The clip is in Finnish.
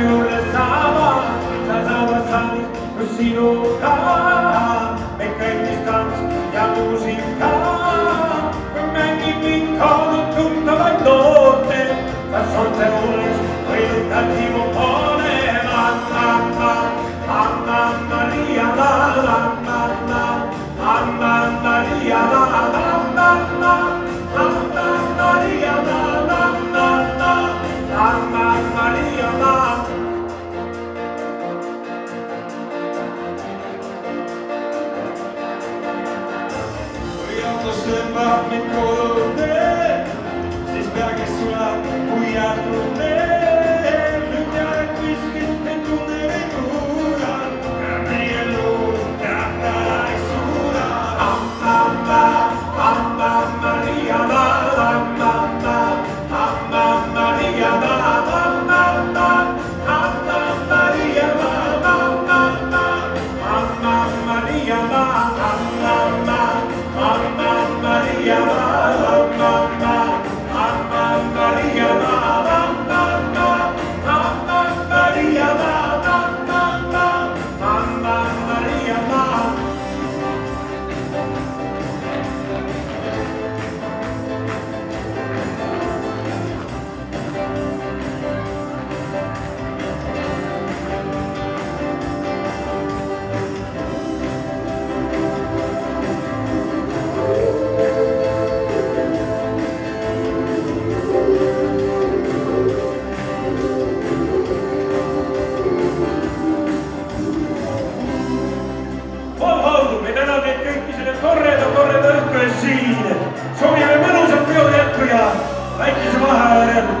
juhle sama, tasava. Me kaikki ja musiikkaa, kun mänkin vinkkaan niin tuttavan tuotteen. On Το σύμπαν με κοδέν Yeah. So we have a middle of Philadelphia. Thank you so much.